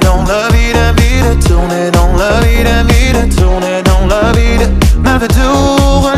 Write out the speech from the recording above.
dans la vide, vide, tourner dans la vide, vide, tourner dans la vide, ma tour.